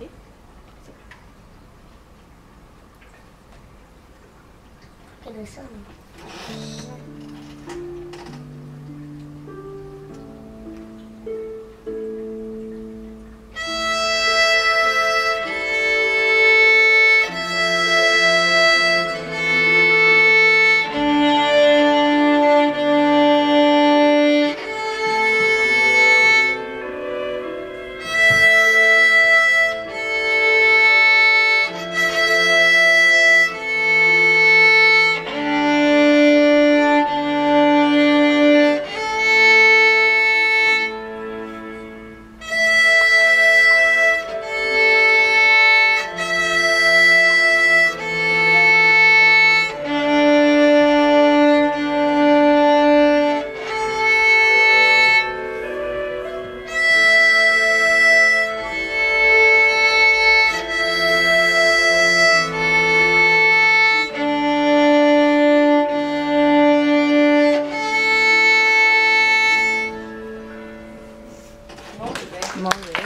뭐지? 이거 써는 거. Molt.